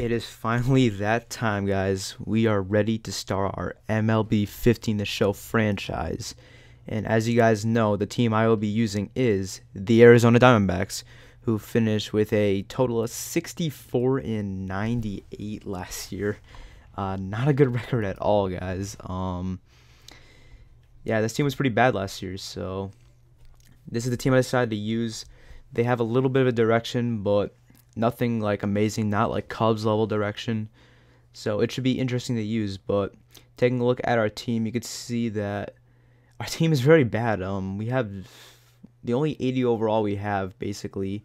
It is finally that time, guys. We are ready to start our MLB 15 The Show franchise. And as you guys know, the team I will be using is the Arizona Diamondbacks, who finished with a total of 64 and 98 last year. Uh, not a good record at all, guys. Um, yeah, this team was pretty bad last year, so this is the team I decided to use. They have a little bit of a direction, but nothing like amazing, not like Cubs level direction. So it should be interesting to use. But taking a look at our team, you could see that our team is very bad. Um, we have the only 80 overall we have basically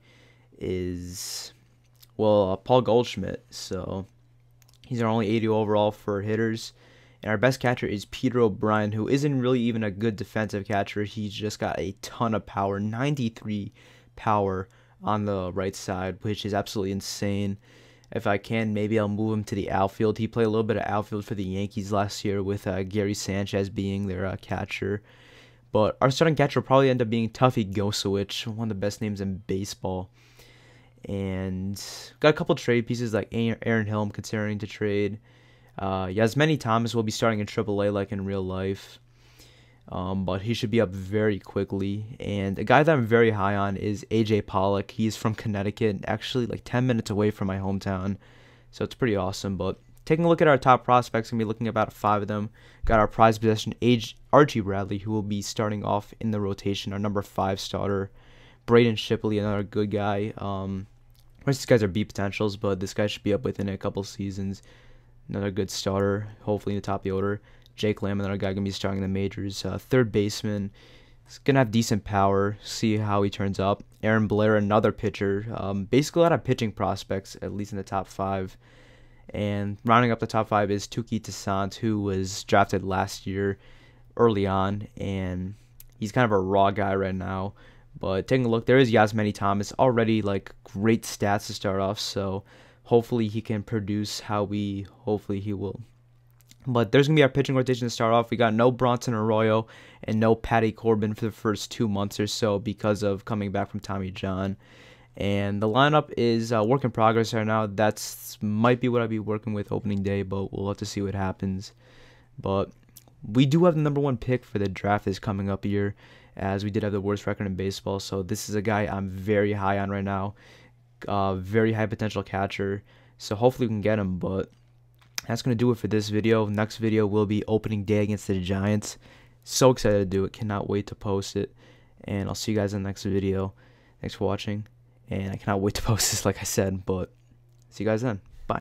is well uh, Paul Goldschmidt. So he's our only 80 overall for hitters. And our best catcher is Peter O'Brien, who isn't really even a good defensive catcher. He's just got a ton of power, 93 power on the right side, which is absolutely insane. If I can, maybe I'll move him to the outfield. He played a little bit of outfield for the Yankees last year with uh, Gary Sanchez being their uh, catcher. But our starting catcher will probably end up being Tuffy Gosewisch, one of the best names in baseball. And got a couple trade pieces like Aaron Hill, I'm considering to trade. Uh, Yasmany Tomás will be starting in AAA like in real life. Um, but he should be up very quickly. And a guy that I'm very high on is AJ Pollock. He's from Connecticut, actually like 10 minutes away from my hometown. So it's pretty awesome. But taking a look at our top prospects, gonna be looking at about five of them. Got our prize possession, Age Archie Bradley, who will be starting off in the rotation, our number five starter. Braden Shipley, another good guy. Um, of these guys are B potentials, but this guy should be up within a couple seasons. Another good starter, hopefully in the top of the order. Jake Lamb, another guy gonna be starting in the majors. Uh, third baseman, he's gonna have decent power. See how he turns up. Aaron Blair, another pitcher. Um, basically, a lot of pitching prospects, at least in the top five. And rounding up the top five is Touki Toussaint, who was drafted last year early on, and he's kind of a raw guy right now. But taking a look, there is Yasmany Tomás already like great stats to start off. So hopefully he can produce how we hopefully he will but there's going to be our pitching rotation to start off. We got no Bronson Arroyo and no Patty Corbin for the first two months or so because of coming back from Tommy John. And the lineup is uh, work in progress right now. That's might be what I'll be working with opening day, but we'll have to see what happens. But we do have the number one pick for the draft is coming up here, as we did have the worst record in baseball. So this is a guy I'm very high on right now. Uh, very high potential catcher. So hopefully we can get him, but that's going to do it for this video. Next video will be opening day against the Giants. So excited to do it. Cannot wait to post it. And I'll see you guys in the next video. Thanks for watching. And I cannot wait to post this, like I said. But see you guys then.